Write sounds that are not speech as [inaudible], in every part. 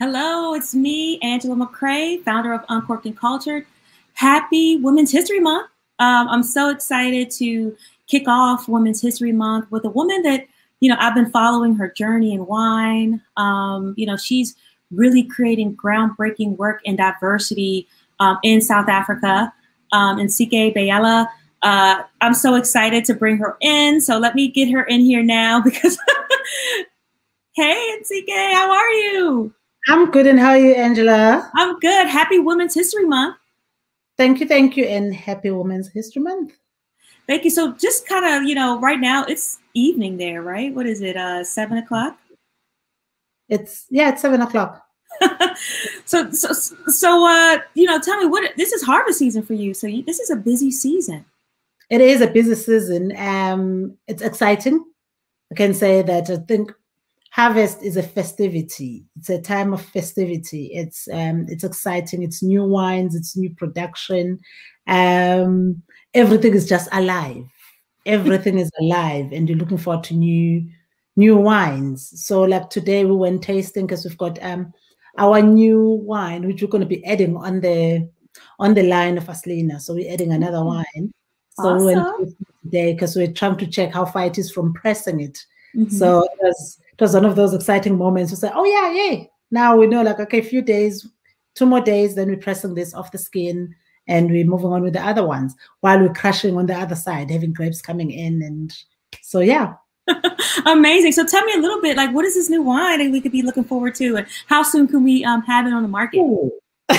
Hello, it's me, Angela McCray, founder of Uncorked and Cultured. Happy Women's History Month. Um, I'm so excited to kick off Women's History Month with a woman that, you know, I've been following her journey in wine. Um, you know, she's really creating groundbreaking work in diversity um, in South Africa. Um, and Ntsiki Biyela, uh, I'm so excited to bring her in. So let me get her in here now [laughs] because, hey, Ntsiki, how are you? I'm good, and how are you, Angela? I'm good. Happy Women's History Month. Thank you, thank you, and happy Women's History Month. Thank you. So, just kind of, you know, right now it's evening there, right? What is it? Uh, seven o'clock. It's yeah, it's seven o'clock. [laughs] so, so, so, uh, you know, tell me what this is harvest season for you. So, you, this is a busy season. It is a busy season. Um, it's exciting. I can say that. I think harvest is a festivity. It's a time of festivity. It's um it's exciting. It's new wines. It's new production. Um everything is just alive. Everything is alive and you're looking forward to new new wines. So like today we went tasting because we've got um our new wine which we're going to be adding on the on the line of aslina. So we're adding another mm-hmm. wine. So awesome. we went today because we're trying to check how far it is from pressing it. Mm-hmm. so it was it was one of those exciting moments to say, oh yeah, yay. Now we know like, okay, a few days, two more days, then we're pressing this off the skin and we're moving on with the other ones while we're crushing on the other side, having grapes coming in. And so, yeah. [laughs] Amazing. So tell me a little bit, like, what is this new wine that we could be looking forward to, and how soon can we um, have it on the market? [laughs]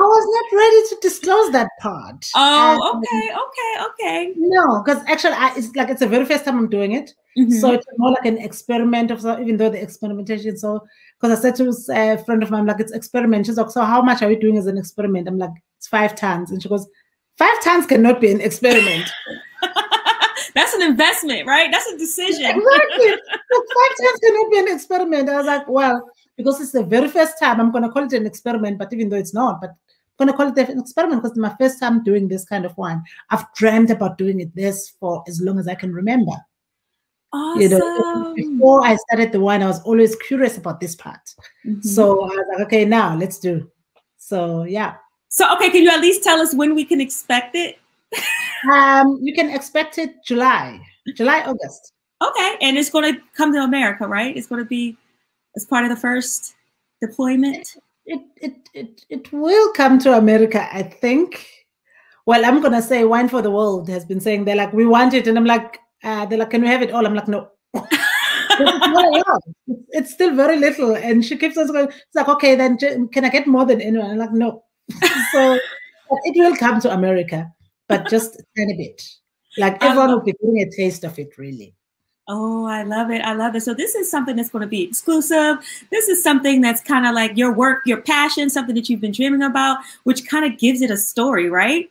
I was not ready to disclose that part. Oh, okay, okay, okay. No, because actually, I, it's like it's the very first time I'm doing it, mm-hmm. so it's more like an experiment of even though the experimentation. So, because I said to a friend of mine, like it's experiment. She's like, so how much are we doing as an experiment? I'm like, it's five tons, and she goes, five tons cannot be an experiment. [laughs] That's an investment, right? That's a decision. Exactly. [laughs] five tons cannot be an experiment. I was like, well, because it's the very first time I'm going to call it an experiment, but even though it's not, but I'm going to call it an experiment because it's my first time doing this kind of wine. I've dreamed about doing it this for as long as I can remember. Awesome. You know, before I started the wine, I was always curious about this part. Mm-hmm. So I was like, okay, now let's do. So yeah. So okay, can you at least tell us when we can expect it? um, you can expect it July, July, August. Okay, and it's going to come to America, right? It's going to be as part of the first deployment? It, it, it, it will come to America, I think. Well, I'm going to say Wine for the World has been saying, they're like, we want it. And I'm like, uh, they're like, can we have it all? I'm like, no. it's still very little. And she keeps on going, it's like, okay, then can I get more than anyone? I'm like, no. [laughs] so it will come to America, but just a tiny bit. Like everyone will be getting a taste of it, really. Oh, I love it. I love it. So this is something that's going to be exclusive. This is something that's kind of like your work, your passion, something that you've been dreaming about, which kind of gives it a story, right?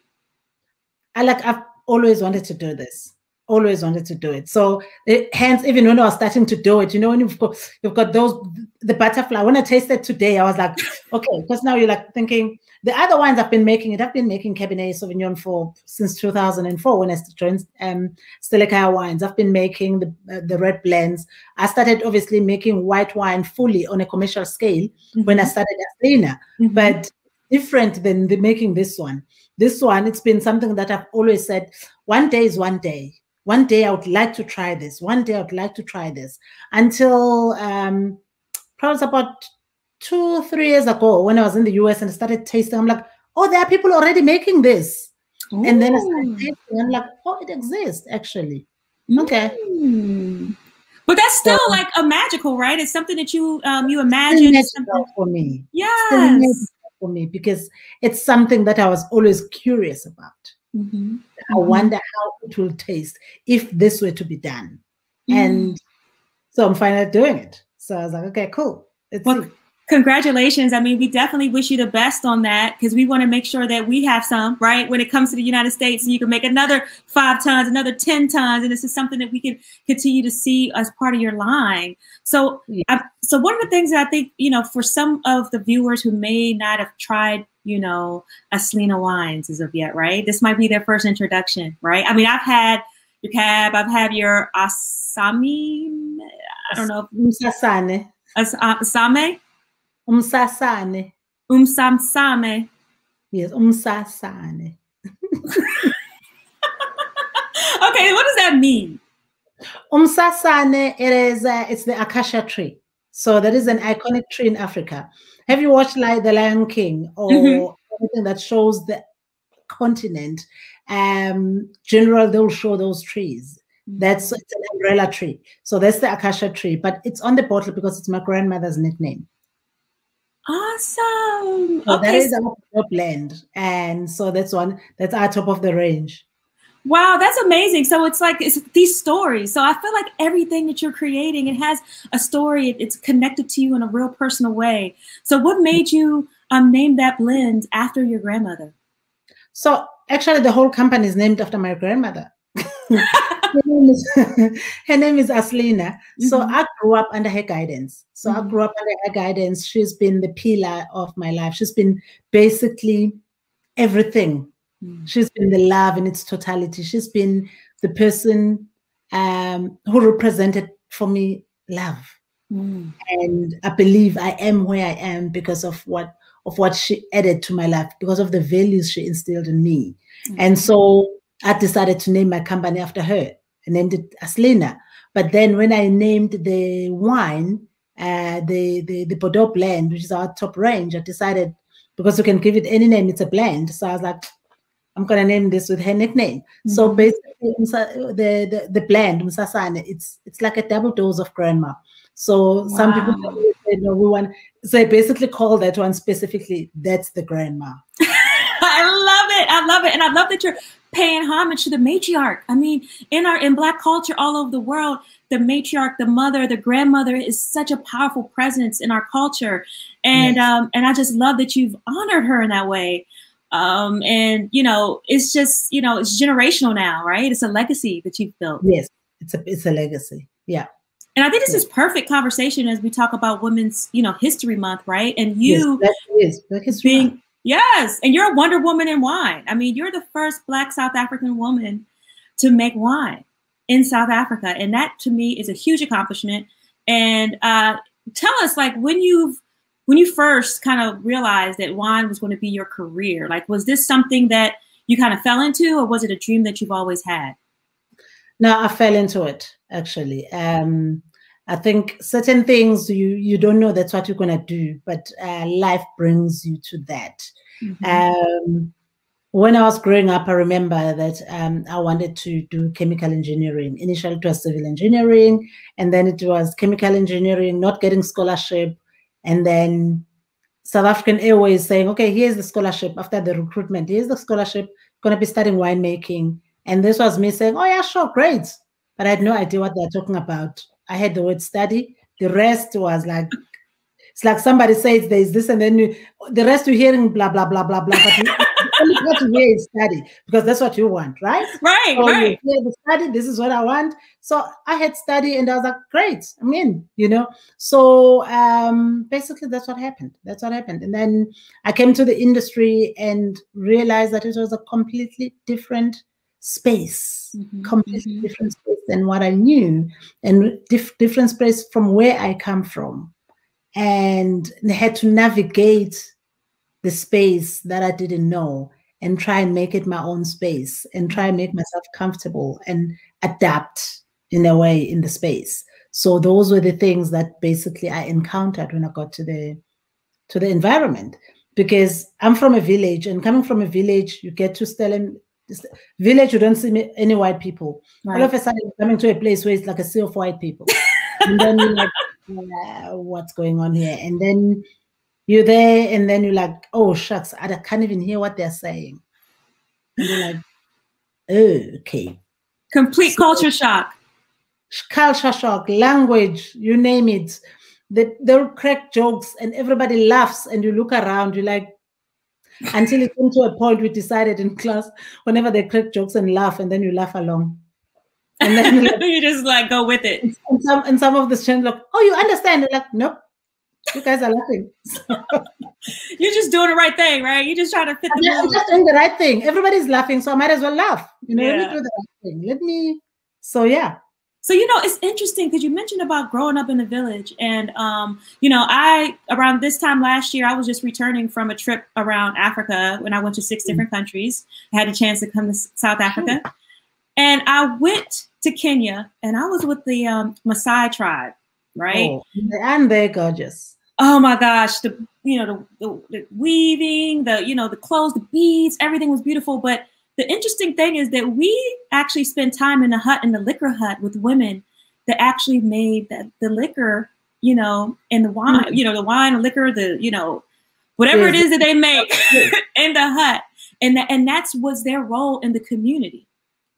I like I've always wanted to do this. Always wanted to do it. So it, hence, even when I was starting to do it, you know, when you've got you've got those the butterfly. When I tasted today, I was like, [laughs] okay, because now you're like thinking, the other wines I've been making it, I've been making Cabernet Sauvignon for since 2004 when I joined um, Khaya Wines. I've been making the, uh, the red blends. I started obviously making white wine fully on a commercial scale mm-hmm. when I started Aslina, mm-hmm. but different than the making this one. This one, it's been something that I've always said, one day is one day. One day I would like to try this. One day I would like to try this. Until um, probably about two, three years ago when I was in the US and I started tasting, I'm like, oh, there are people already making this. Ooh. And then I started tasting, I'm like, oh, it exists actually. Okay. Mm. But that's still so, like a magical, right? It's something that you um you imagine. Something for me. Yes. For me because it's something that I was always curious about. Mm-hmm. I mm-hmm. wonder how it will taste if this were to be done. Mm. And so I'm finally doing it. So I was like, okay, cool. Let's see congratulations. I mean, we definitely wish you the best on that because we want to make sure that we have some, right? When it comes to the United States, and you can make another five tons, another 10 tons. And this is something that we can continue to see as part of your line. So, yeah. I, so one of the things that I think, you know, for some of the viewers who may not have tried, you know, Aslina wines as of yet, right? This might be their first introduction, right? I mean, I've had your cab, I've had your Asami, I don't know. Asane. Asame uh, Umsasane. Umsamsame. Yes, umsasane. [laughs] okay, what does that mean? Umsasane, it is uh, it's the acacia tree. So that is an iconic tree in Africa. Have you watched like The Lion King or mm-hmm. anything that shows the continent? Um, general, they'll show those trees. That's it's an umbrella tree. So that's the acacia tree, but it's on the bottle because it's my grandmother's nickname. Awesome. So okay. that is our blend. And so that's one, that's our top of the range. Wow, that's amazing. So it's like it's these stories. So I feel like everything that you're creating, it has a story. It's connected to you in a real personal way. So what made you um, name that blend after your grandmother? So actually, the whole company is named after my grandmother. [laughs] her, name is, [laughs] her name is Aslina. Mm-hmm. So I grew up under her guidance. So mm-hmm. I grew up under her guidance. She's been the pillar of my life. She's been basically everything Mm. She's been the love in its totality. She's been the person um, who represented for me love. Mm. And I believe I am where I am because of what of what she added to my life, because of the values she instilled in me. Mm. And so I decided to name my company after her. Named it Aslina. But then when I named the wine, uh, the, the the Bordeaux blend, which is our top range, I decided because we can give it any name, it's a blend. So I was like, I'm gonna name this with her nickname. Mm-hmm. So basically, the, the the blend Msasane, it's it's like a double dose of grandma. So wow. some people say, no, we want. So I basically call that one specifically. That's the grandma. [laughs] I love it. I love it, and I love that you're paying homage to the matriarch. I mean, in our in Black culture all over the world, the matriarch, the mother, the grandmother is such a powerful presence in our culture, and yes. um, and I just love that you've honored her in that way. Um, and you know, it's just you know, it's generational now, right? It's a legacy that you've built. Yes, it's a it's a legacy. Yeah. And I think this yeah. is perfect conversation as we talk about Women's, you know, History Month, right? And you yes, that is being month. Yes, and you're a Wonder Woman in wine. I mean, you're the first Black South African woman to make wine in South Africa, and that to me is a huge accomplishment. And uh, tell us, like, when you've when you first kind of realized that wine was going to be your career, like was this something that you kind of fell into, or was it a dream that you've always had? No, I fell into it actually. Um, I think certain things you you don't know that's what you're gonna do, but uh, life brings you to that. Mm-hmm. Um, when I was growing up, I remember that um, I wanted to do chemical engineering. Initially, it was civil engineering, and then it was chemical engineering, not getting scholarship, and then South African Airways saying, okay, here's the scholarship after the recruitment. Here's the scholarship, going to be studying winemaking. And this was me saying, oh, yeah, sure, great. But I had no idea what they're talking about. I had the word study. The rest was like, it's like somebody says there's this, and then you, the rest you're hearing blah, blah, blah, blah, blah. But [laughs] only what you hear is study because that's what you want, right? Right, so right. You the study, this is what I want. So I had study and I was like, great, i mean, you know. So um, basically that's what happened. That's what happened. And then I came to the industry and realized that it was a completely different space, mm-hmm. completely mm-hmm. different space than what I knew, and dif- different space from where I come from. And I had to navigate the space that I didn't know and try and make it my own space and try and make myself comfortable and adapt in a way in the space. So those were the things that basically I encountered when I got to the to the environment because I'm from a village and coming from a village, you get to Stellan village, you don't see any white people. Right. All of a sudden, coming to a place where it's like a sea of white people, and then you're like, [laughs] what's going on here? And then you're there and then you're like, oh shucks, I can't even hear what they're saying. And you're like, oh, okay. Complete so, culture shock. Culture shock, language, you name it. They, they'll crack jokes and everybody laughs and you look around, you're like, until it came to a point we decided in class, whenever they crack jokes and laugh, and then you laugh along. And then like, [laughs] you just like go with it. And some and some of the students like, oh, you understand? They're like, nope. You guys are laughing. [laughs] You're just doing the right thing, right? You're just trying to fit the I'm just doing the right thing. Everybody's laughing, so I might as well laugh. You know, yeah. let me do the right thing. Let me. So yeah. So you know, it's interesting because you mentioned about growing up in the village, and um, you know, I around this time last year, I was just returning from a trip around Africa when I went to 6 mm-hmm. different countries. I had a chance to come to South Africa, and I went to Kenya, and I was with the um, Maasai tribe, right? Oh, and they're gorgeous. Oh my gosh, the you know the, the, the weaving, the you know the clothes, the beads, everything was beautiful, but the interesting thing is that we actually spent time in the hut, in the liquor hut with women that actually made the, the liquor, you know, and the wine, mm-hmm. you know, the wine, the liquor, the, you know, whatever it is that they make [laughs] in the hut. And that, and that's was their role in the community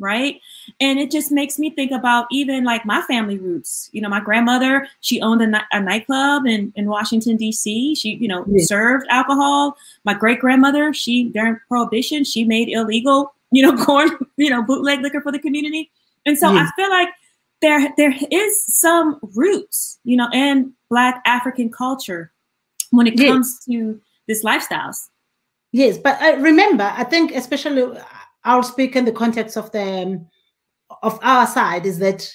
right? And it just makes me think about even like my family roots. You know, my grandmother, she owned a, a nightclub in, in Washington, D.C. She, you know, yeah. served alcohol. My great grandmother, she, during Prohibition, she made illegal, you know, [laughs] corn, you know, bootleg liquor for the community. And so yeah. I feel like there, there is some roots, you know, in Black African culture when it comes to this lifestyles. Yes, but I remember, I think especially I'll speak in the context of the um, of our side is that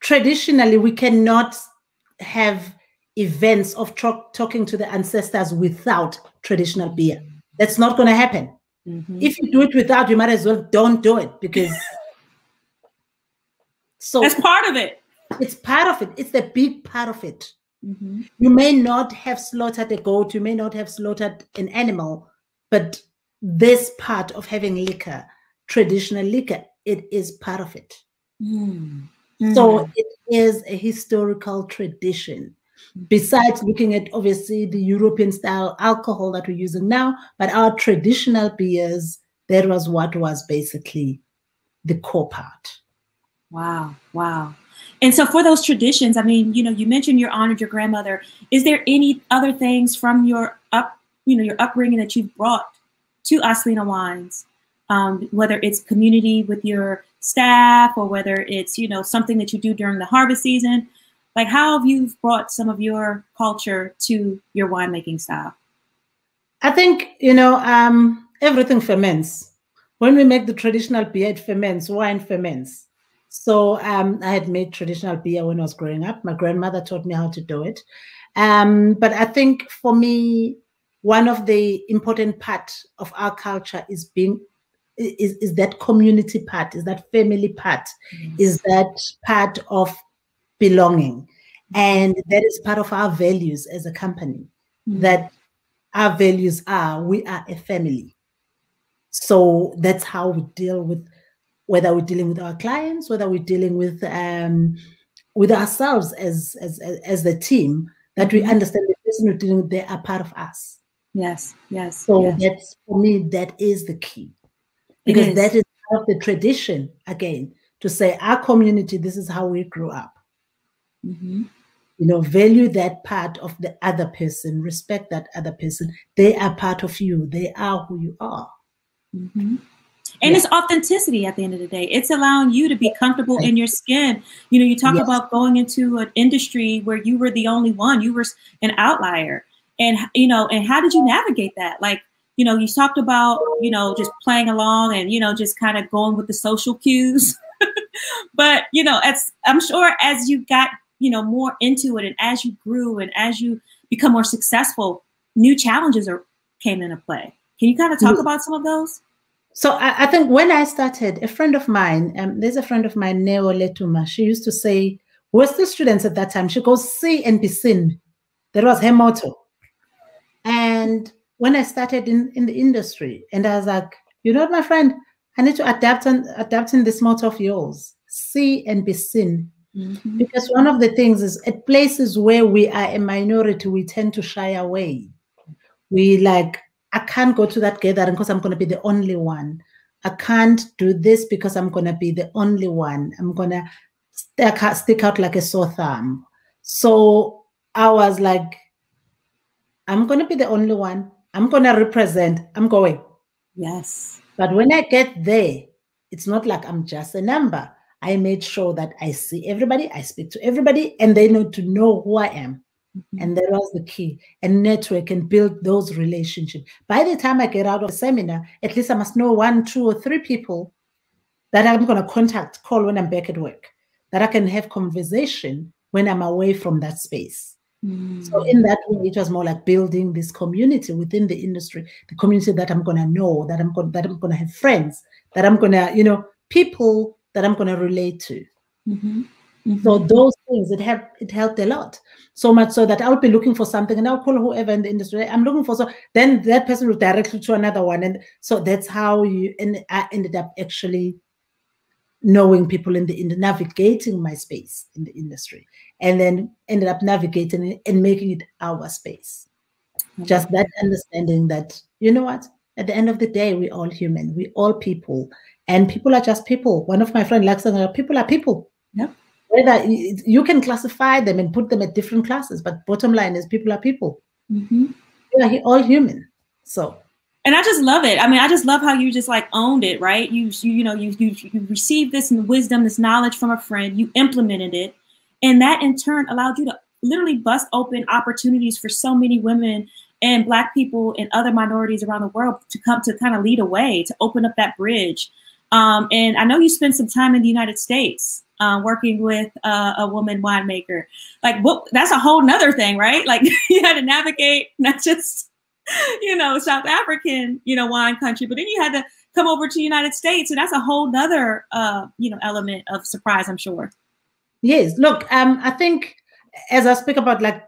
traditionally we cannot have events of talking to the ancestors without traditional beer. That's not going to happen. Mm-hmm. If you do it without, you might as well don't do it because. [laughs] so that's part of it. It's part of it. It's the big part of it. Mm-hmm. You may not have slaughtered a goat, you may not have slaughtered an animal, but this part of having liquor, traditional liquor, it is part of it. Mm. Mm. So it is a historical tradition. Besides looking at obviously the European style alcohol that we're using now, but our traditional beers, that was what was basically the core part. Wow, wow. And so for those traditions, I mean, you know, you mentioned you honored your grandmother. Is there any other things from your up, you know, your upbringing that you've brought to Aslina Wines, um, whether it's community with your staff or whether it's you know something that you do during the harvest season. Like, how have you brought some of your culture to your winemaking style? I think you know um, everything ferments. When we make the traditional beer, it ferments. Wine ferments. So um, I had made traditional beer when I was growing up. My grandmother taught me how to do it. Um, but I think for me, one of the important part of our culture is being is, is that community part is that family part yes. is that part of belonging and that is part of our values as a company mm-hmm. that our values are we are a family so that's how we deal with whether we're dealing with our clients whether we're dealing with um with ourselves as as as the team that we mm-hmm. understand the person we're dealing with they are part of us Yes, yes. So yes. that's for me, that is the key. Because is. that is part of the tradition again, to say our community, this is how we grew up. Mm-hmm. You know, value that part of the other person, respect that other person. They are part of you, they are who you are. Mm-hmm. And yeah. it's authenticity at the end of the day. It's allowing you to be comfortable in your skin. You know, you talk yes. about going into an industry where you were the only one, you were an outlier and you know and how did you navigate that like you know you talked about you know just playing along and you know just kind of going with the social cues [laughs] but you know as i'm sure as you got you know more into it and as you grew and as you become more successful new challenges are came into play can you kind of talk mm-hmm. about some of those so I, I, think when I started, a friend of mine, um, there's a friend of mine, Neo Letuma, she used to say, we're still students at that time. She goes, see and be seen. That was her motto. And when I started in, in the industry, and I was like, you know what, my friend, I need to adapt and adapt in this motto of yours. See and be seen. Mm-hmm. Because one of the things is at places where we are a minority, we tend to shy away. We like, I can't go to that gathering because I'm going to be the only one. I can't do this because I'm going to be the only one. I'm going to stick out, stick out like a sore thumb. So I was like, I'm going to be the only one. I'm going to represent. I'm going. Yes. But when I get there, it's not like I'm just a number. I made sure that I see everybody, I speak to everybody, and they know to know who I am. Mm-hmm. And that was the key. And network and build those relationships. By the time I get out of the seminar, at least I must know one, two, or three people that I'm going to contact, call when I'm back at work, that I can have conversation when I'm away from that space. Mm. So in that way, it was more like building this community within the industry, the community that I'm going to know, that I'm going, that I'm going to have friends, that I'm going to, you know, people that I'm going to relate to. Mm-hmm. Mm-hmm. So those things it helped it helped a lot. So much so that I would be looking for something and I'll call whoever in the industry. I'm looking for so then that person will direct you to another one. And so that's how you and I ended up actually knowing people in the in the navigating my space in the industry and then ended up navigating it and making it our space. Okay. Just that understanding that, you know what, at the end of the day, we're all human, we all people, and people are just people. One of my friends likes saying, people are people. Yep whether you can classify them and put them at different classes, but bottom line is people are people. Mm-hmm. We are all human. So and I just love it. I mean, I just love how you just like owned it, right? You you, you know you you you received this wisdom, this knowledge from a friend, you implemented it, and that in turn allowed you to literally bust open opportunities for so many women and black people and other minorities around the world to come to kind of lead a way to open up that bridge. Um, and I know you spent some time in the United States uh, working with uh, a woman winemaker. Like, what? That's a whole nother thing, right? Like, [laughs] you had to navigate not just, [laughs] you know, South African, you know, wine country, but then you had to come over to the United States, and that's a whole nother, uh, you know, element of surprise, I'm sure. Yes. Look, um, I think as I speak about like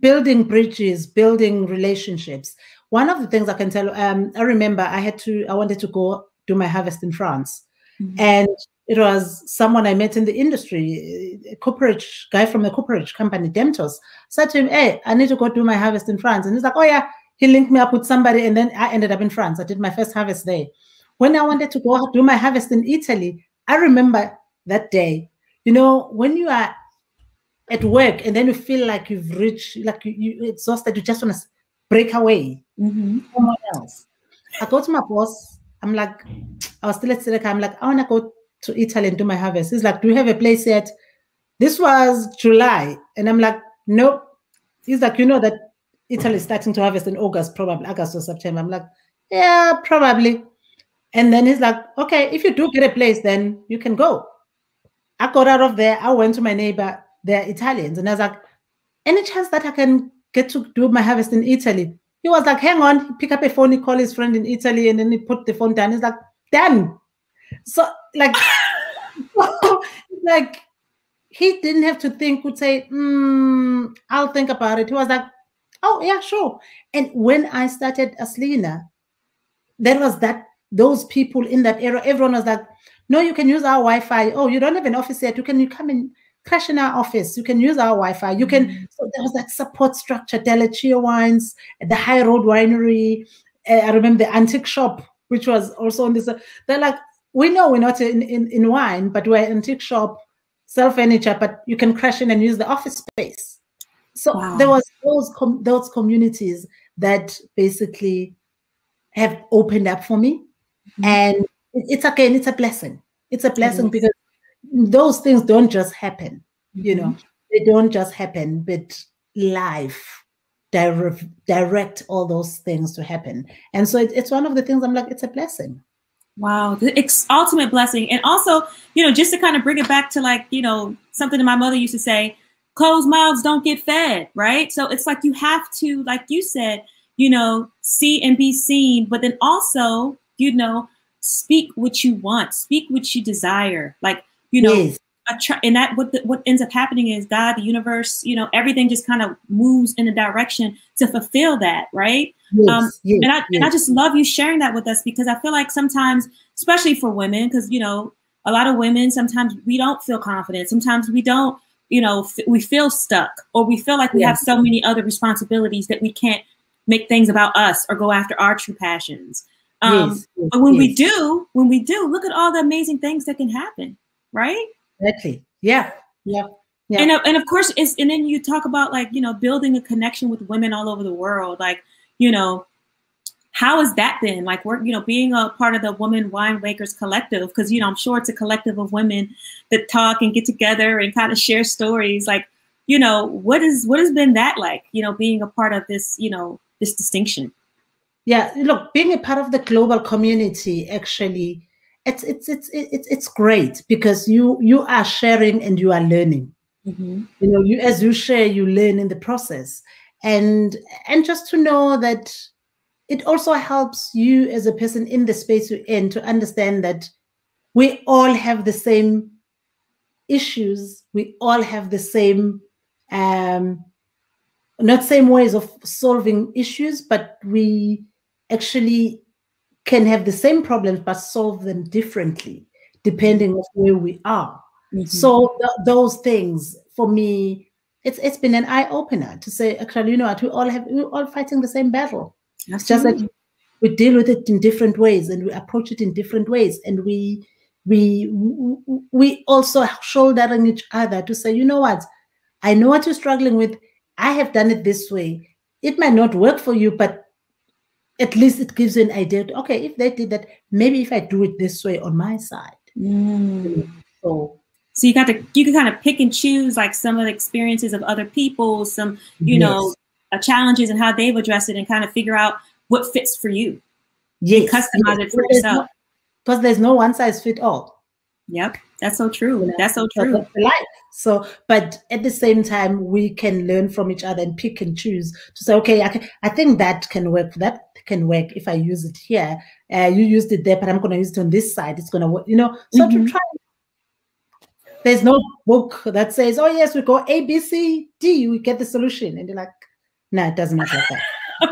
building bridges, building relationships. One of the things I can tell, um, I remember I had to, I wanted to go do my harvest in France, mm-hmm. and it was someone I met in the industry, a corporate guy from a corporate company, Demtos, said to him, Hey, I need to go do my harvest in France. And he's like, Oh, yeah. He linked me up with somebody, and then I ended up in France. I did my first harvest there. When I wanted to go do my harvest in Italy, I remember that day. You know, when you are at work and then you feel like you've reached, like you, you exhausted, you just want to break away mm-hmm. someone else. I go to my boss. I'm like, I was still at Silica. I'm like, I want to go to Italy and do my harvest. He's like, Do you have a place yet? This was July. And I'm like, Nope. He's like, You know that Italy is starting to harvest in August, probably August or September. I'm like, Yeah, probably. And then he's like, Okay, if you do get a place, then you can go. I got out of there. I went to my neighbor. They're Italians. And I was like, Any chance that I can get to do my harvest in Italy? He was like, Hang on. He pick up a phone. He call his friend in Italy and then he put the phone down. He's like, Done. So like, [laughs] like he didn't have to think, would say, mm, I'll think about it. He was like, oh yeah, sure. And when I started Aslina, there was that those people in that era, everyone was like, no, you can use our Wi-Fi. Oh, you don't have an office yet. You can you come and crash in our office. You can use our Wi-Fi. You can. Mm-hmm. So there was that support structure. Delachia Wines, the High Road Winery. Uh, I remember the antique shop, which was also on this. They're like, we know we're not in, in, in wine, but we're in antique shop, sell furniture, but you can crash in and use the office space. So wow. there was those com- those communities that basically have opened up for me, mm-hmm. and it's again it's a blessing. It's a blessing mm-hmm. because those things don't just happen. Mm-hmm. You know, mm-hmm. they don't just happen, but life direct direct all those things to happen. And so it, it's one of the things I'm like, it's a blessing. Wow, the ex- ultimate blessing. And also, you know, just to kind of bring it back to like, you know, something that my mother used to say, closed mouths don't get fed, right? So it's like you have to, like you said, you know, see and be seen, but then also, you know, speak what you want, speak what you desire. Like, you know, yes. And that what the, what ends up happening is God, the universe, you know, everything just kind of moves in a direction to fulfill that, right? Yes, um, yes, and I yes. and I just love you sharing that with us because I feel like sometimes, especially for women, because you know, a lot of women sometimes we don't feel confident. Sometimes we don't, you know, f- we feel stuck or we feel like we have so many other responsibilities that we can't make things about us or go after our true passions. Um, but when we do, when we do, look at all the amazing things that can happen, right? Exactly. Yeah. Yeah. Yeah. And, and of course it's and then you talk about like you know building a connection with women all over the world like you know, how has that been? Like we're, you know, being a part of the Woman Winemakers Collective, because you know, I'm sure it's a collective of women that talk and get together and kind of share stories. Like, you know, what is what has been that like? You know, being a part of this, you know, this distinction. Yeah, look, being a part of the global community actually it's it's it's it's it's great because you you are sharing and you are learning. Mm-hmm. You know, you as you share, you learn in the process, and and just to know that it also helps you as a person in the space you're in to understand that we all have the same issues. We all have the same um, not same ways of solving issues, but we actually can have the same problems but solve them differently depending on where we are. Mm-hmm. So th- those things for me, it's it's been an eye opener to say actually, you know what, we all have we're all fighting the same battle. Absolutely. It's just that we deal with it in different ways and we approach it in different ways and we we we also shouldering each other to say, you know what, I know what you're struggling with. I have done it this way. It might not work for you, but at least it gives you an idea. Okay, if they did that, maybe if I do it this way on my side. Mm. So, so you got to you can kind of pick and choose like some of the experiences of other people, some you yes. know uh, challenges and how they've addressed it, and kind of figure out what fits for you. Yes, customize yes. it for yourself. Because there's no one size fit all. Yep, that's so true. You know? That's so true. Life. So, but at the same time, we can learn from each other and pick and choose to say, okay, I, can, I think that can work. That can work if I use it here. Uh, you used it there, but I'm going to use it on this side. It's going to work, you know. So mm-hmm. to try. There's no book that says, oh, yes, we go A, B, C, D, we get the solution. And you're like, no, it doesn't work like that.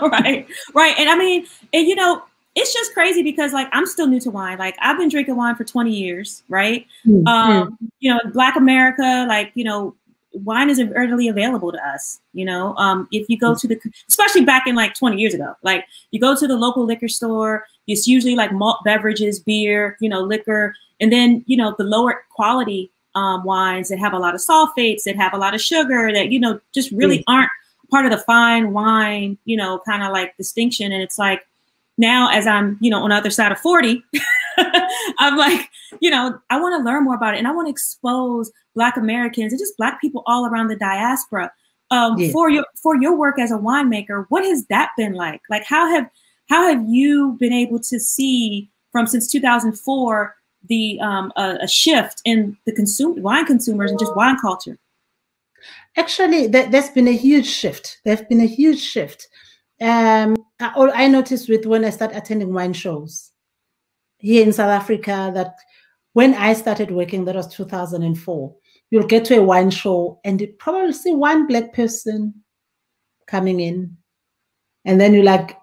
[laughs] right, right. And I mean, and you know, it's just crazy because like I'm still new to wine. Like I've been drinking wine for 20 years, right? Mm-hmm. Um, you know, Black America, like, you know, wine isn't readily available to us. You know, um, if you go mm. to the, especially back in like 20 years ago, like you go to the local liquor store, it's usually like malt beverages, beer, you know, liquor, and then you know the lower quality um, wines that have a lot of sulfates, that have a lot of sugar, that you know just really mm. aren't part of the fine wine, you know, kind of like distinction. And it's like now as I'm, you know, on the other side of 40, [laughs] I'm like, you know, I want to learn more about it and I want to expose Black Americans and just Black people all around the diaspora um, yeah. for your for your work as a winemaker. What has that been like? Like, how have how have you been able to see from since 2004 the um, a, a shift in the consume wine consumers and just wine culture? Actually, there, has been a huge shift. There's been a huge shift. Um, I, I noticed with when I started attending wine shows here in South Africa that when I started working, that was 2004, you'll get to a wine show and you probably see one black person coming in. And then you're like,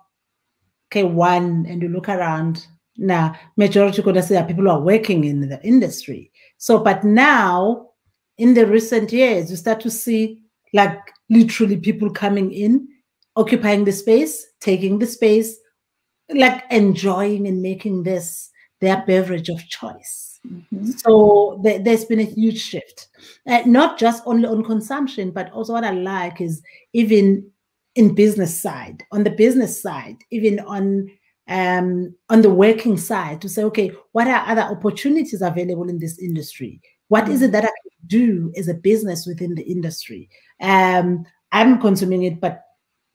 okay, one, and you look around. Now, majority gonna see are people are working in the industry. So, but now in the recent years, you start to see like literally people coming in occupying the space, taking the space, like enjoying and making this their beverage of choice. Mm-hmm. So th- there's been a huge shift, uh, not just only on consumption, but also what I like is even in business side, on the business side, even on um, on the working side, to say, okay, what are other opportunities available in this industry? What is it that I can do as a business within the industry? Um, I'm consuming it, but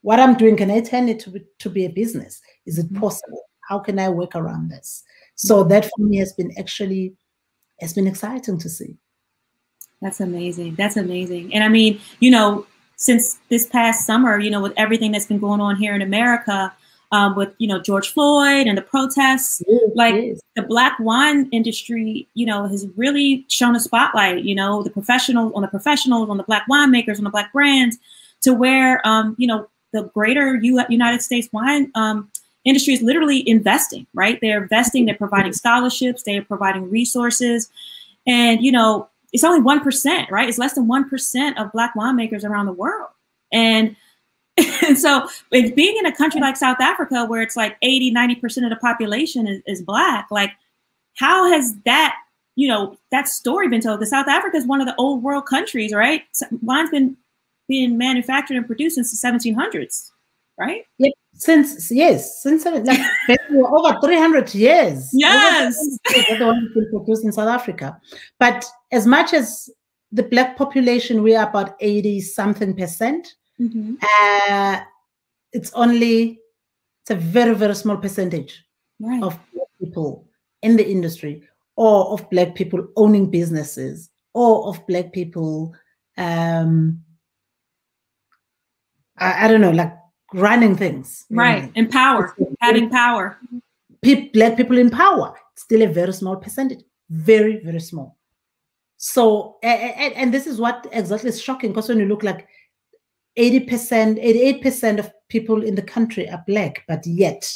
what I'm doing, can I turn it to be, to be a business? Is it mm-hmm. possible? How can I work around this? So that for me has been actually has been exciting to see. That's amazing. That's amazing. And I mean, you know, since this past summer, you know, with everything that's been going on here in America, um, with you know George Floyd and the protests, like the black wine industry, you know, has really shown a spotlight. You know, the professionals on the professionals, on the black winemakers, on the black brands, to where um, you know the greater U- United States wine um, industry is literally investing, right? They're investing, they're providing scholarships, they're providing resources. And, you know, it's only 1%, right? It's less than 1% of Black winemakers around the world. And, and [laughs] so being in a country like South Africa, where it's like 80, 90% of the population is, is Black, like, how has that you know that story been told because south africa is one of the old world countries right wine's been being manufactured and produced since the 1700s, right? Yeah, since yes, since like [laughs] over 300 years. Yes, the one been produced in South Africa. But as much as the black population, we are about 80 something percent. Mm-hmm. Uh, it's only it's a very very small percentage right. of people in the industry or of black people owning businesses or of black people um I, I don't know like running things. Right. and power. Having power. Pe- black people in power. Still a very small percentage. Very very small. So and, and this is what exactly is shocking because when you look like 80% 88% of people in the country are black but yet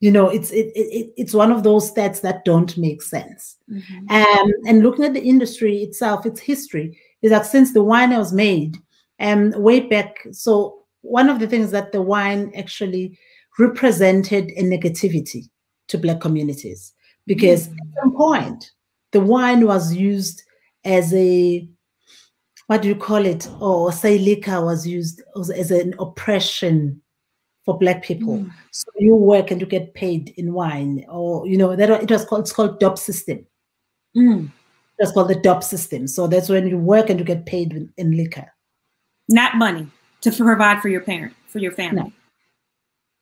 you know it's it, it, it's one of those stats that don't make sense mm-hmm. um, and looking at the industry itself its history is that since the wine was made um, way back so one of the things that the wine actually represented a negativity to black communities because mm-hmm. at some point the wine was used as a what do you call it or say liquor was used as an oppression for black people. Mm. So you work and you get paid in wine, or you know that it was called it's called DOP system. Mm. That's called the DOP system. So that's when you work and you get paid in, in liquor, not money to provide for your parent for your family. No.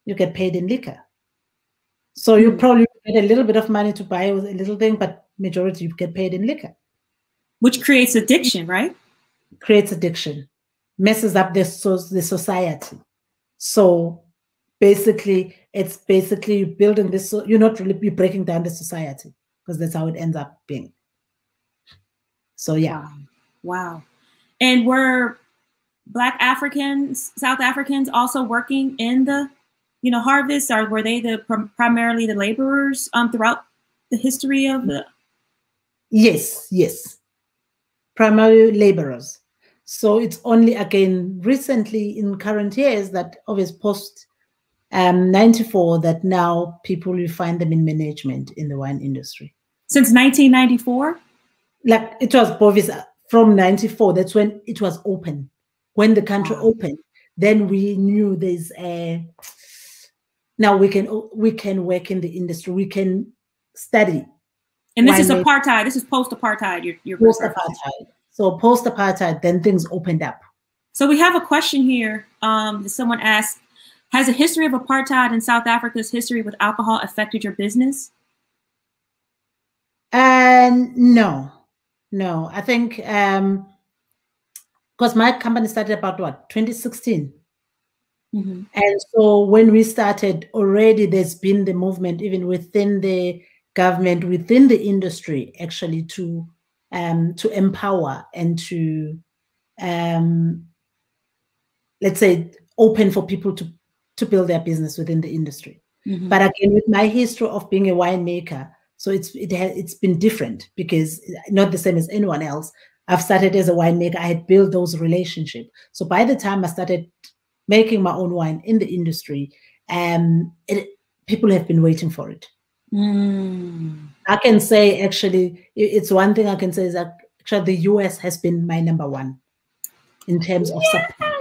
You get paid in liquor. So mm. you probably get a little bit of money to buy a little thing, but majority you get paid in liquor, which creates addiction, right? Creates addiction, messes up the so, the society. So basically it's basically building this you're not really you're breaking down the society because that's how it ends up being so yeah wow, wow. and were black africans south africans also working in the you know harvest or were they the primarily the laborers um throughout the history of the yes yes primarily laborers so it's only again recently in current years that obviously post um, 94 that now people will find them in management in the wine industry. Since 1994? Like it was obvious from 94, that's when it was open. When the country wow. opened, then we knew there's a now we can we can work in the industry, we can study. And this is apartheid. This is post-apartheid. You're, you're post-apartheid. So post-apartheid, then things opened up. So we have a question here. Um, someone asked, has a history of apartheid in South Africa's history with alcohol affected your business? And no, no. I think um because my company started about what 2016. Mm-hmm. And so when we started, already there's been the movement, even within the government, within the industry, actually to um, to empower and to um, let's say open for people to to build their business within the industry. Mm-hmm. But again, with my history of being a winemaker, so it's it has it's been different because not the same as anyone else. I've started as a winemaker. I had built those relationships. So by the time I started making my own wine in the industry, um, it, people have been waiting for it. Mm. I can say actually, it's one thing I can say is that actually the US has been my number one in terms of yes. support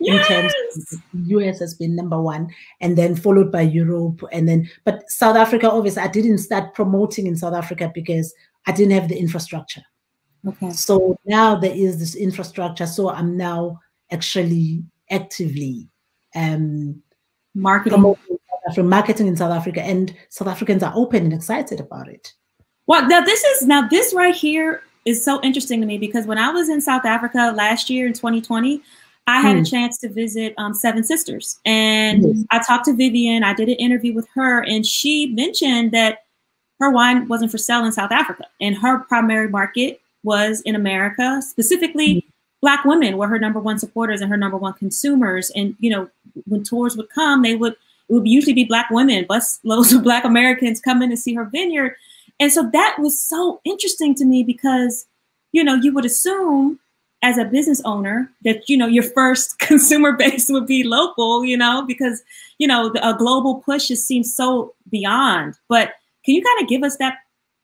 yes. in terms US has been number one and then followed by Europe and then but South Africa obviously I didn't start promoting in South Africa because I didn't have the infrastructure. Okay. So now there is this infrastructure. So I'm now actually actively um marketing marketing in South Africa and South Africans are open and excited about it. Well, now this is now this right here is so interesting to me because when I was in South Africa last year in 2020, I had mm. a hmm. chance to visit um, Seven Sisters, and mm. I talked to Vivian. I did an interview with her, and she mentioned that her wine wasn't for sale in South Africa, and her primary market was in America, specifically. Mm. Black women were her number one supporters and her number one consumers. And you know, when tours would come, they would it would usually be black women, bus loads of black Americans coming to see her vineyard. And so that was so interesting to me because, you know, you would assume as a business owner that you know your first [laughs] consumer base would be local you know because you know the, a global push just seems so beyond. But can you kind of give us that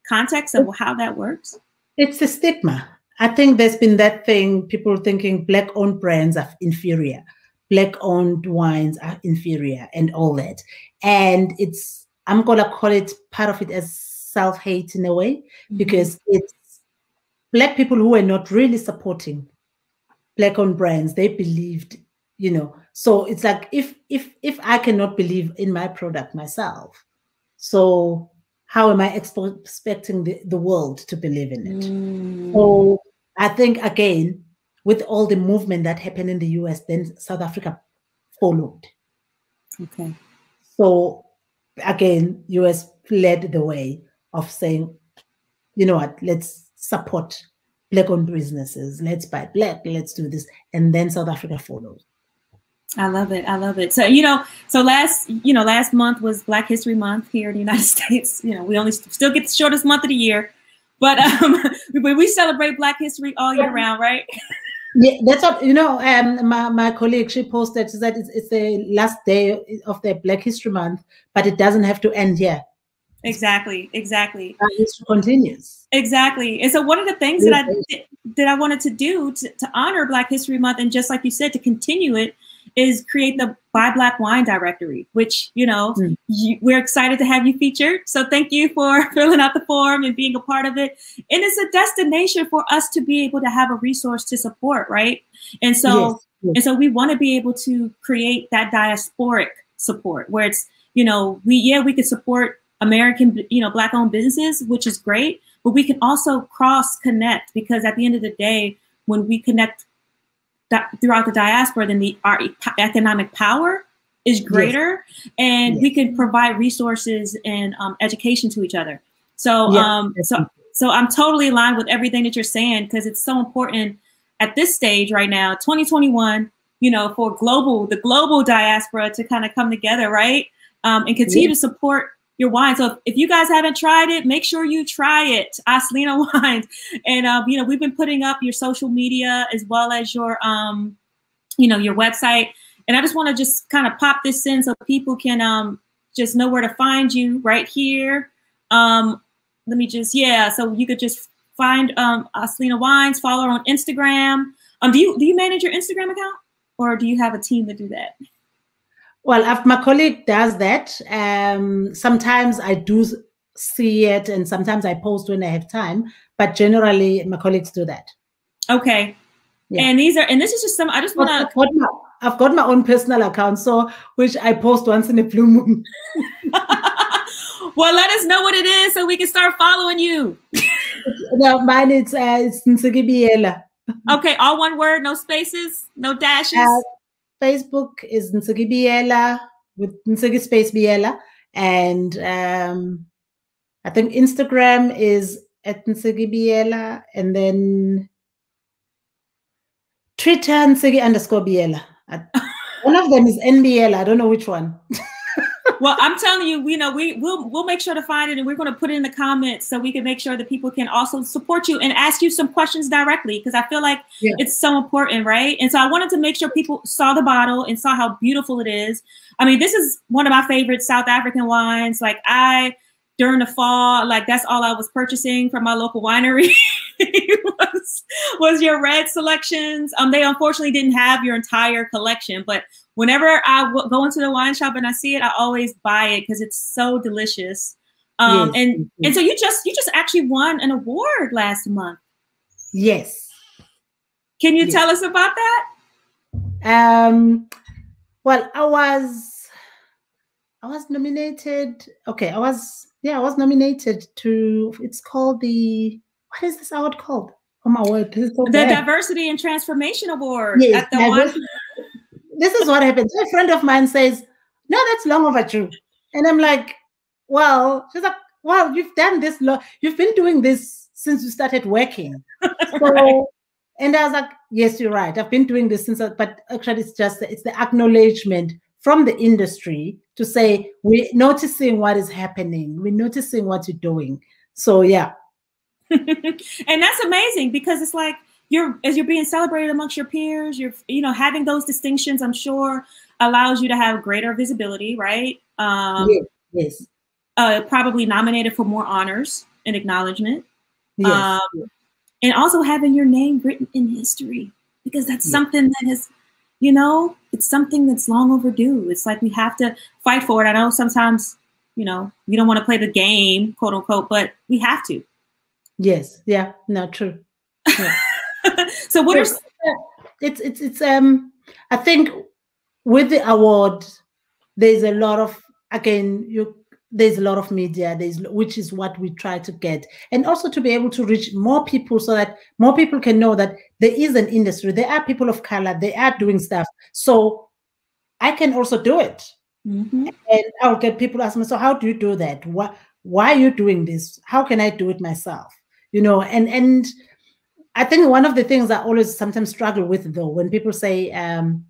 context of how that works? It's a stigma. I think there's been that thing people thinking black owned brands are inferior black owned wines are inferior and all that and it's i'm gonna call it part of it as self-hate in a way mm-hmm. because it's black people who were not really supporting black owned brands they believed you know so it's like if if if i cannot believe in my product myself so how am I expecting the, the world to believe in it? Mm. So I think again, with all the movement that happened in the US, then South Africa followed. Okay. So again, US led the way of saying, you know what, let's support black owned businesses, let's buy black, let's do this. And then South Africa followed. I love it. I love it. So, you know, so last, you know, last month was Black History Month here in the United [laughs] States. You know, we only still get the shortest month of the year, but um, [laughs] we celebrate Black History all year round, right? [laughs] Yeah, that's what you know. Um, my, my colleague she posted that it's, it's the last day of the Black History Month, but it doesn't have to end here. Exactly, exactly. Our history continues. Exactly, and so one of the things that I that I wanted to do to, to honor Black History Month, and just like you said, to continue it, is create the Buy Black Wine directory, which, you know, mm. you, we're excited to have you featured. So thank you for [laughs] filling out the form and being a part of it. And it's a destination for us to be able to have a resource to support, right? And so, yes. Yes. and so we want to be able to create that diasporic support where it's, you know, we, yeah, we could support American, you know, black owned businesses, which is great, but we can also cross connect because at the end of the day, when we connect throughout the diaspora, then the our economic power is greater, yes. and yes. we can provide resources and um, education to each other. So, yes. um, so, so I'm totally aligned with everything that you're saying because it's so important at this stage right now, 2021. You know, for global the global diaspora to kind of come together, right, um, and continue to support your wine. So if, if, you guys haven't tried it, make sure you try it. [laughs] Aslina Wines. And, um, you know, we've been putting up your social media as well as your, um, you know, your website. And I just want to just kind of pop this in so people can um, just know where to find you right here. Um, let me just, yeah. So you could just find um, Aslina Wines, follow her on Instagram. Um, do you do you manage your Instagram account, or do you have a team to do that? Well, if my colleague does that, um, sometimes I do see it and sometimes I post when I have time, but generally my colleagues do that. Okay. Yeah. And these are, and this is just some, I just want to. I've got my own personal account, so which I post once in a blue moon. [laughs] well, let us know what it is so we can start following you. [laughs] no, mine is uh, it's Ntsikibiyela. Okay, all one word, no spaces, no dashes. Uh, Facebook is Ntsiki Biyela with Ntsiki Space Biyela. And um, I think Instagram is at Biyela. And then Twitter, Ntsiki underscore Biyela. [laughs] One of them is NBL. I don't know which one. [laughs] well, I'm telling you, you know, we we'll we'll make sure to find it, and we're going to put it in the comments so we can make sure that people can also support you and ask you some questions directly because I feel like yeah. it's so important, right? And so I wanted to make sure people saw the bottle and saw how beautiful it is. I mean, this is one of my favorite South African wines. Like I during the fall, like that's all I was purchasing from my local winery [laughs] was, your red selections. Um, they unfortunately didn't have your entire collection, but whenever I go into the wine shop and I see it, I always buy it because it's so delicious. Um, yes. and and so you just you just actually won an award last month. Yes. Can you yes. tell us about that? Um, well, I was I was nominated. Okay, I was yeah, I was nominated to. It's called the what is this award called? Oh my word, this is so the bad. Diversity and Transformation Award. Yes, at the one. this is what happens. A friend of mine says, "No, that's long overdue," and I'm like, "Well," she's like, "Well, you've done this. Lo- you've been doing this since you started working." [laughs] So, right. and I was like, "Yes, you're right. I've been doing this since." But actually, it's just it's the acknowledgement from the industry to say we're noticing what is happening we're noticing what you're doing so yeah [laughs] and that's amazing because it's like you're as you're being celebrated amongst your peers you're you know having those distinctions i'm sure allows you to have greater visibility right um yes, yes. Uh, probably nominated for more honors and acknowledgement yes, um, yes. and also having your name written in history because that's yes. something that has you know, it's something that's long overdue. It's like we have to fight for it. I know sometimes, you know, you don't want to play the game, quote unquote, but we have to. Yes. Yeah. No, true. Yeah. [laughs] so what are it's it's it's um I think with the award, there's a lot of again, you there's a lot of media there's which is what we try to get and also to be able to reach more people so that more people can know that there is an industry there are people of color they are doing stuff so i can also do it Mm-hmm. and i'll get people ask me so how do you do that why why are you doing this how can i do it myself you know and and i think one of the things i always sometimes struggle with though when people say um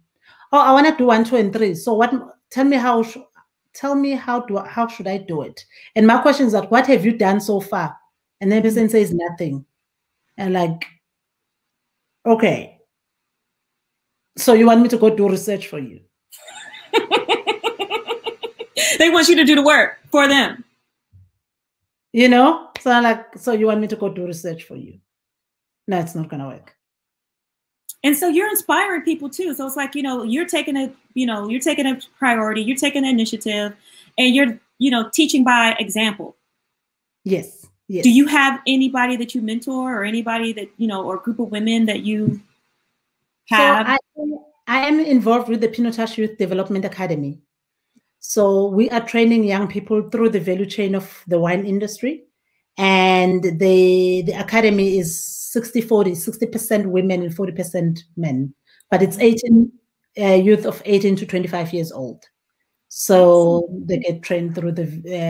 oh i want to do one two and three. So what tell me how tell me how do how should i do it? And my question is that what have you done so far? And then the person says nothing. And like okay. So you want me to go do research for you? [laughs] They want you to do the work for them. You know so I'm like so you want me to go do research for you no it's not gonna work And so you're inspiring people too. So it's like, you know, you're taking a, you know, you're taking a priority, you're taking an initiative, and you're, you know, teaching by example. yes yes Do you have anybody that you mentor or anybody that, you know, or group of women that you have? So I, I am involved with the Pinotage Youth Development Academy. So we are training young people through the value chain of the wine industry. And the, the academy is 60 40, 60% women and 40% men. But it's 18 uh, youth of 18 to 25 years old. So they get trained through the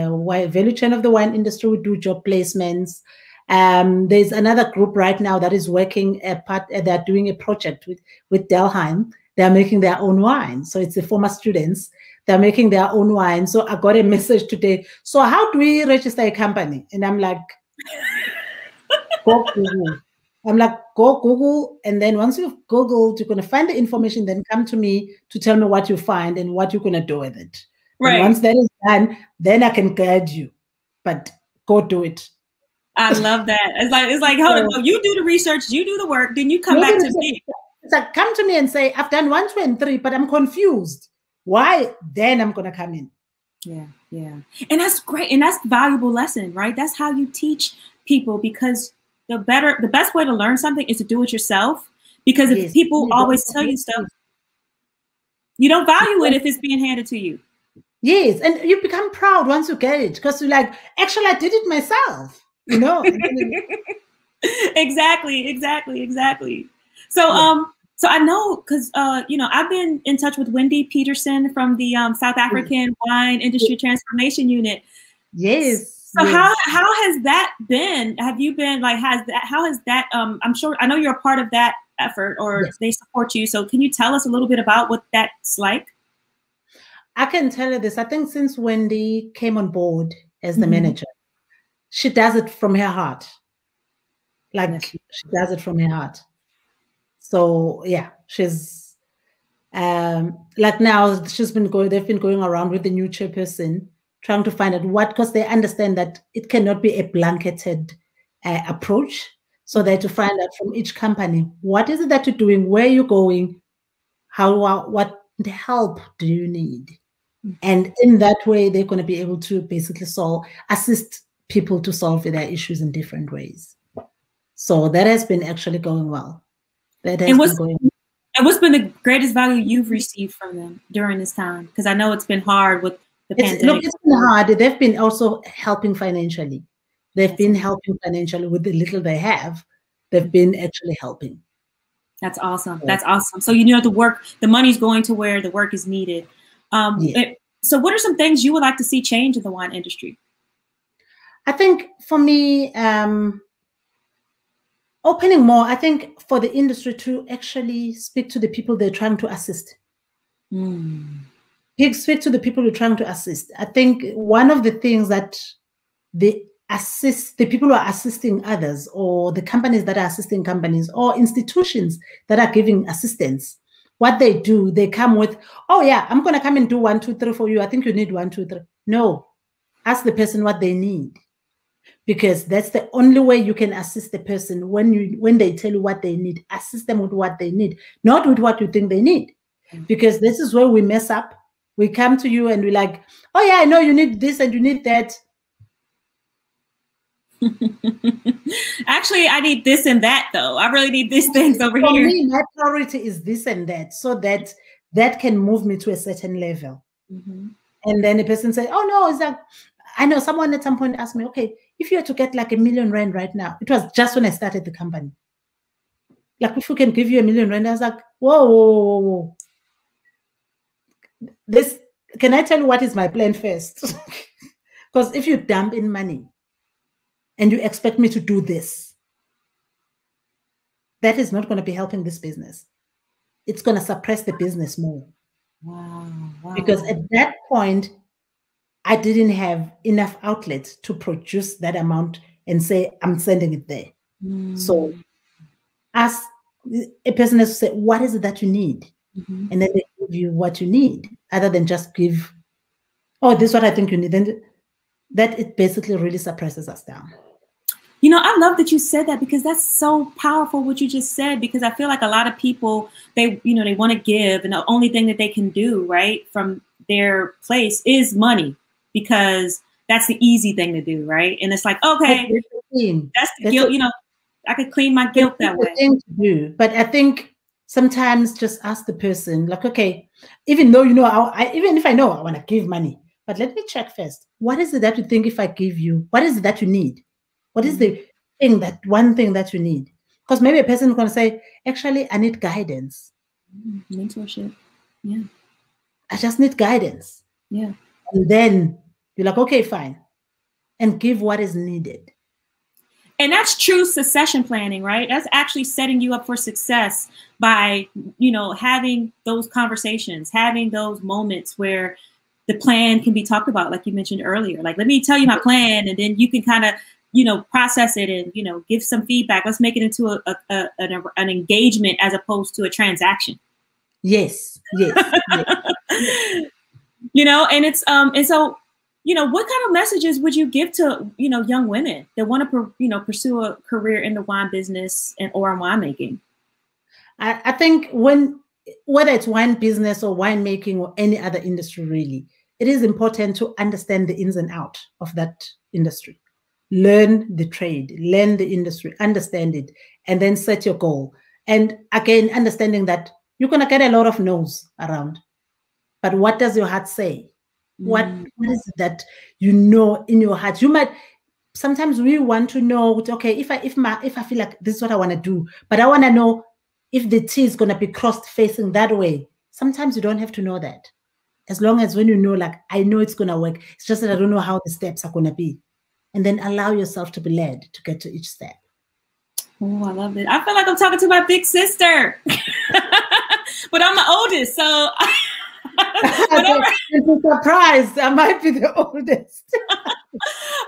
uh, value chain of the wine industry. We do job placements. Um, there's another group right now that is working a part. Uh, they're doing a project with with Delheim. They're making their own wine. So it's the former students. They're making their own wine. So I got a message today. So how do we register a company? And I'm like, [laughs] go Google. I'm like, go Google. And then once you've Googled, you're going to find the information, then come to me to tell me what you find and what you're going to do with it. And right. once that is done, then I can guide you. But go do it. I love that. It's like, it's like, hold on, So- you do the research, you do the work, then you come back to me. It's like, come to me and say, I've done one, two, and three, but I'm confused. Why? Then I'm going to come in. Yeah, yeah. And that's great. And that's valuable lesson, right? That's how you teach people because the better the best way to learn something is to do it yourself. Because if Yes, people always tell you stuff, you don't value it if it's being handed to you. Yes, and you become proud once you get it because you're like, actually, I did it myself. You know, [laughs] exactly, exactly, exactly. So Yeah. um so I know because uh you know I've been in touch with Wendy Petersen from the um, South African Wine Industry Transformation Unit. yes. So yes. how how has that been? Have you been like has that how has that um I'm sure I know you're a part of that effort or Yes. they support you. So can you tell us a little bit about what that's like? I can tell you this. I think since Wendy came on board as the Mhm. manager, she does it from her heart. Like Yes. she does it from her heart. So yeah, she's um like now she's been going, they've been going around with the new chairperson, trying to find out what because they understand that it cannot be a blanketed uh, approach. So they to find out from each company what is it that you're doing, where you're going, how what help do you need? And in that way, they're going to be able to basically solve, assist people to solve their issues in different ways. So that has been actually going well. That And what's- been. And what's been the greatest value you've received from them during this time? Because I know it's been hard with the It's, pandemic. look, it's been hard. They've been also helping financially. They've been helping financially with the little they have. They've been actually helping. That's awesome. That's awesome. So you know the work, the money's going to where the work is needed. Um, Yeah. it- so what are some things you would like to see change in the wine industry? I think for me, um, opening more, I think for the industry to actually speak to the people they're trying to assist. Hmm. Speak- speak to the people you're trying to assist. I think one of the things that the assist the people who are assisting others or the companies that are assisting companies or institutions that are giving assistance what they do they come with oh yeah i'm going to come and do one two three for you. I think you need one two three. No. Ask the person what they need because that's the only way you can assist the person when you when they tell you what they need assist them with what they need not with what you think they need because this is where we mess up we come to you and we're like oh yeah i know you need this and you need that [laughs] Actually, I need this and that though. I really need these things over for here. me my priority is this and that so that that can move me to a certain level Mhm. and then the person say oh no it's like I know someone at some point asked me, okay, if you were to get like a million rand right now, it was just when I started the company. Like if we can give you a million rand, I was like, whoa, whoa, whoa, whoa. This can I tell you what is my plan first? [laughs] Because if you dump in money and you expect me to do this, that is not going to be helping this business. It's going to suppress the business more. Wow, wow. Because at that point, I didn't have enough outlets to produce that amount and say, I'm sending it there. Mm. So ask a person has to say, what is it that you need? Mhm. And then they give you what you need, other than just give, oh, this is what I think you need. Then that it basically really suppresses us down. You know, I love that you said that because that's so powerful what you just said because I feel like a lot of people they you know they want to give and the only thing that they can do, right, from their place is money because that's the easy thing to do, right? And it's like, okay, That's the that's guilt, you know, I could clean my guilt that way. thing to do. But I think sometimes just ask the person, like, okay, even though you know, I, I even if I know I want to give money, but let me check first. What is it that you think if I give you? What is it that you need? What is the mm-hmm. thing that one thing that you need? Because maybe a person is going to say, actually, I need guidance. Mm-hmm. Mentorship. Yeah. I just need guidance. Yeah. And then you're like, okay, fine. And give what is needed. and that's true succession planning right that's actually setting you up for success by you know having those conversations having those moments where the plan can be talked about like you mentioned earlier like let me tell you my plan and then you can kind of you know process it and you know give some feedback let's make it into a, a, a an, an engagement as opposed to a transaction Yes, yes, yes. [laughs] you know and it's um and so you know what kind of messages would you give to you know young women that want to you know pursue a career in the wine business and or in winemaking I, I think when whether it's wine business or winemaking or any other industry really, it is important to understand the ins and out of that industry. Learn the trade, learn the industry, understand it, and then set your goal. And again, understanding that you're gonna get a lot of no's around. But what does your heart say? What Mm. what is it that you know in your heart? You might sometimes we want to know okay if i if my if i feel like this is what i want to do but i want to know if the t is going to be crossed facing that way sometimes you don't have to know that as long as when you know like i know it's going to work it's just that i don't know how the steps are going to be and then allow yourself to be led to get to each step Oh, I love it. I feel like I'm talking to my big sister, [laughs] but I'm the oldest, so. [laughs] [laughs] it's a surprise i might be the oldest [laughs]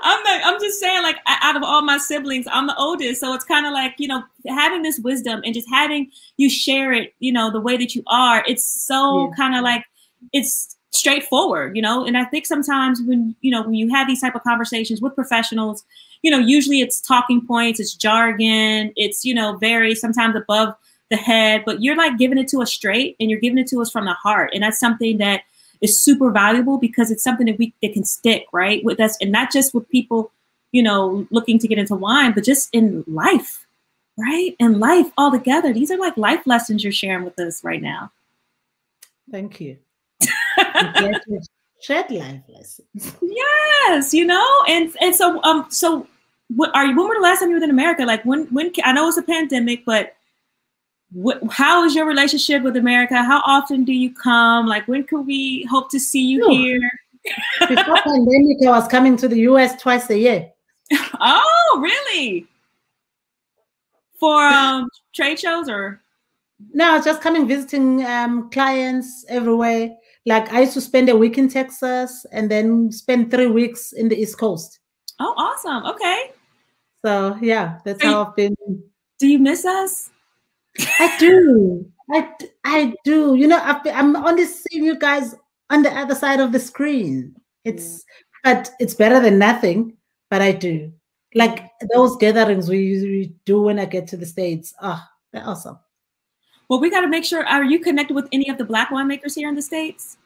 I'm the, I'm just saying, like out of all my siblings, I'm the oldest, so it's kind of like you know having this wisdom and just having you share it, you know, the way that you are. It's so Yeah. kind of like it's straightforward, you know. And I think sometimes when you know when you have these type of conversations with professionals, you know, usually it's talking points, it's jargon, it's you know very sometimes above the head, but you're like giving it to us straight and you're giving it to us from the heart, and that's something that is super valuable because it's something that we that can stick right with us and not just with people you know looking to get into wine but just in life right in life altogether. These are like life lessons you're sharing with us right now. Thank you. [laughs] I'm glad to shed life lessons. Yes you know and and so um so what are you when were the last time you were in america? Like when when i know it's a pandemic but how is your relationship with america? How often do you come? Like when could we hope to see you Sure. here? Before pandemic i was coming to the us twice a year. [laughs] Oh really? For um trade shows or? No, just coming visiting um, clients everywhere. Like I used to spend a week in Texas and then spend three weeks in the East Coast. oh awesome. Okay. So yeah, that's how I've been. do you miss us I do, I, I do. You know, I've been, I'm only seeing you guys on the other side of the screen. It's but it's better than nothing. But I do like those gatherings we usually do when I get to the states. Ah, they're awesome. well we got to make sure are you connected with any of the black winemakers here in the states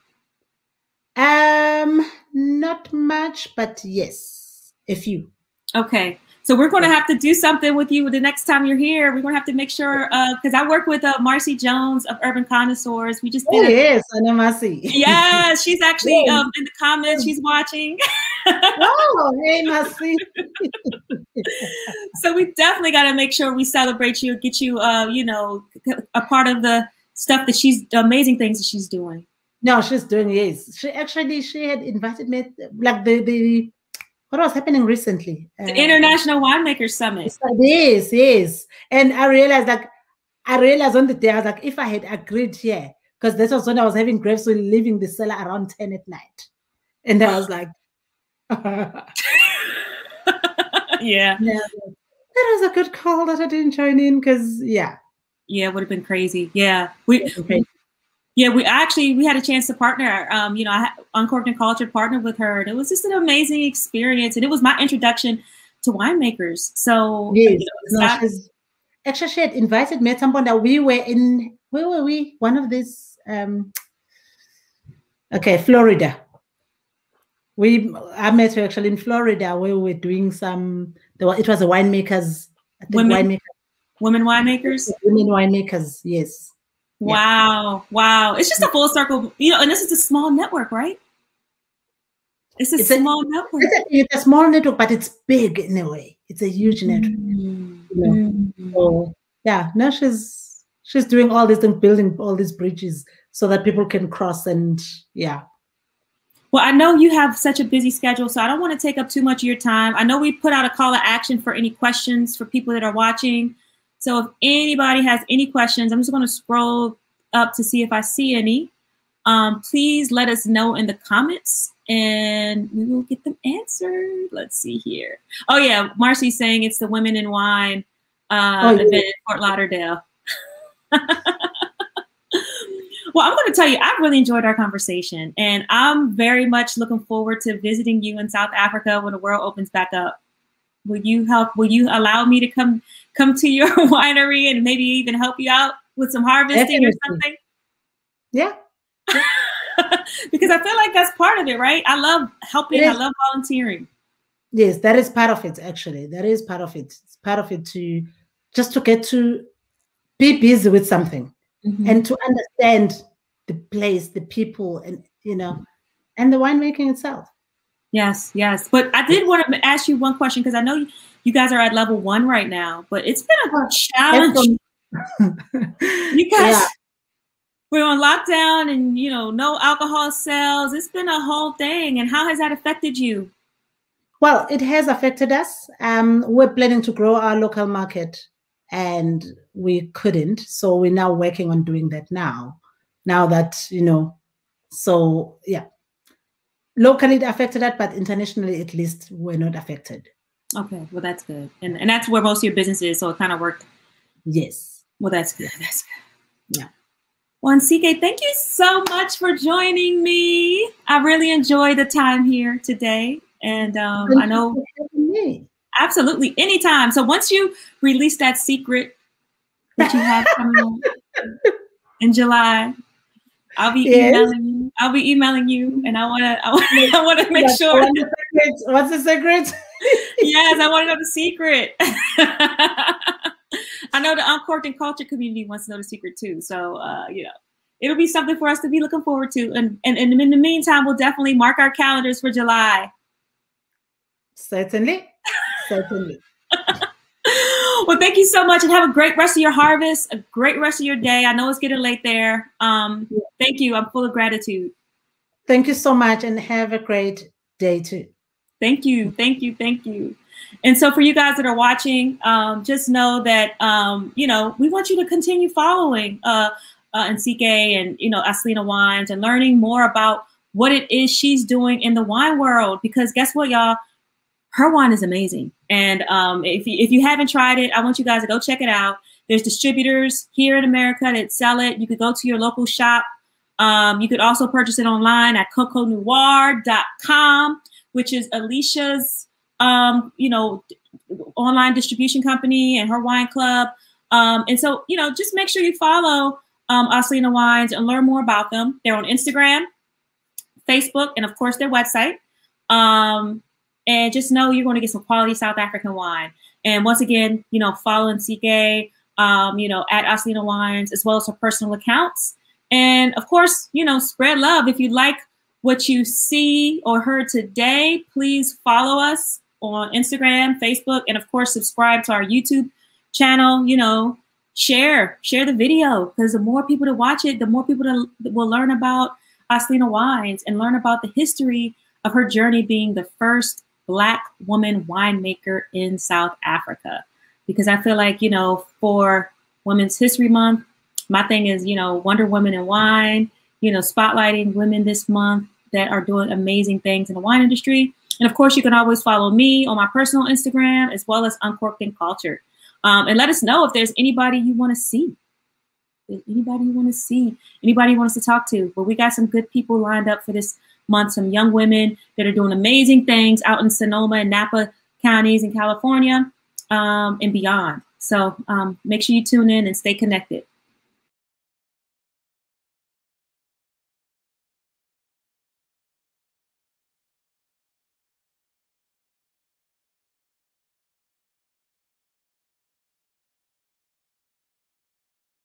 Um, not much, but yes, a few. okay So we're going to have to do something with you the next time you're here. We're going to have to make sure because uh, I work with uh, Marcy Jones of Urban Connoisseurs. We just did. Oh, yes, I know Marcy. Yeah, she's actually um, in the comments. She's watching. [laughs] oh, hey, Marcy. so we definitely got to make sure we celebrate you, get you, uh, you know, a part of the stuff that she's amazing things that she's doing. No, she's doing yes. She actually she had invited me like the the what was happening recently? The uh, International Winemakers Summit. Yes, yes. And I realized like I realized on the day I was like, if I had agreed here, because this was when I was having grapes, so leaving the cellar around 10 at night. And I was like, [laughs] yeah. [laughs] yeah. That was a good call that I didn't join in because yeah. Yeah, it would have been crazy. Yeah. We yeah, we actually we had a chance to partner. Um, you know, I Uncorked and Cultured partnered with her, and it was just an amazing experience. And it was my introduction to winemakers. So yes, you know, no, actually, she had invited me at some point that we were in. Where were we? One of these. Um, okay, Florida. We I met her actually in Florida where we were doing some. There was, it was a winemakers. Women, winemakers. Women winemakers. Women winemakers. Yes. Wow. Yeah. Wow. It's just a full circle, you know, and this is a small network, right? It's a it's small a, network. It's a, it's a, small network, but it's big in a way. It's a huge network. Mm. You know? mm. So yeah, now she's she's doing all this and building all these bridges so that people can cross and yeah. Well, I know you have such a busy schedule, so I don't want to take up too much of your time. I know we put out a call to action for any questions for people that are watching. So if anybody has any questions, I'm just going to scroll up to see if I see any. Um, please let us know in the comments and we will get them answered. Let's see here. Oh yeah, Marcy's saying it's the Women in Wine uh, oh, yeah. event in Fort Lauderdale. [laughs] well, I'm going to tell you, I've really enjoyed our conversation, and I'm very much looking forward to visiting you in South Africa when the world opens back up. Will you help? Will you allow me to come come to your [laughs] winery and maybe even help you out with some harvesting Definitely. or something? Yeah. [laughs] because I feel like that's part of it, right? I love helping. I love volunteering. Yes, that is part of it. Actually, that is part of it. It's part of it to just to get to be busy with something mm-hmm. and to understand the place, the people, and you know, and the winemaking itself. Yes, yes. But I did want to ask you one question because I know you guys are at level one right now, but it's been a challenge. you [laughs] guys, yeah. we're on lockdown and, you know, no alcohol sales. It's been a whole thing. And how has that affected you? Well, it has affected us. Um, we're planning to grow our local market and we couldn't. So we're now working on doing that now. Now that, you know, so yeah. Locally it affected that, but internationally at least we're not affected. Okay, well that's good, and and that's where most of your business is, so it kind of worked. Yes. Well, that's good. That's good. Yeah. Well, CK, thank you so much for joining me. I really enjoyed the time here today, and um, I know absolutely anytime. So once you release that secret that you have coming [laughs] in July, I'll be yes. emailing you. I'll be emailing you, and I want to. I want to I wanna make yes, sure. What's the secret? yes, I want to know the secret. [laughs] I know the Uncorked and Culture community wants to know the secret too. So, uh, you know, it'll be something for us to be looking forward to. And, and, and in the meantime, we'll definitely mark our calendars for July. Certainly. Certainly. [laughs] well, thank you so much and have a great rest of your harvest, a great rest of your day. I know it's getting late there. Um, thank you. I'm full of gratitude. Thank you so much and have a great day too. Thank you. Thank you. Thank you. And so for you guys that are watching, um, just know that, um, you know, we want you to continue following uh, uh, CK and, you know, Aslina Wines and learning more about what it is she's doing in the wine world. Because guess what, y'all? Her wine is amazing. And um, if, you, if you haven't tried it, I want you guys to go check it out. There's distributors here in America that sell it. You could go to your local shop. Um, you could also purchase it online at coconoir.com which is Alicia's, um, you know, online distribution company and her wine club. Um, and so, you know, just make sure you follow um, Aslina Wines and learn more about them. They're on Instagram, Facebook, and of course their website. Um, and just know you're going to get some quality South African wine. And once again, you know, follow Ntsiki, um, you know, at Aslina Wines, as well as her personal accounts. And of course, you know, spread love. If you like what you see or heard today, please follow us on Instagram, Facebook, and of course, subscribe to our YouTube channel. You know, share, share the video because the more people to watch it, the more people to, will learn about Aslina Wines and learn about the history of her journey being the first Black woman winemaker in South Africa. Because I feel like, you know, for Women's History Month, my thing is, you know, Wonder Woman in wine, you know, spotlighting women this month that are doing amazing things in the wine industry. And of course, you can always follow me on my personal Instagram as well as Uncorked and Cultured. Um, and let us know if there's anybody you want to see. Anybody you want to see, anybody you want us to talk to. But we got some good people lined up for this month, some young women that are doing amazing things out in Sonoma and Napa counties in California um, and beyond. So um, make sure you tune in and stay connected.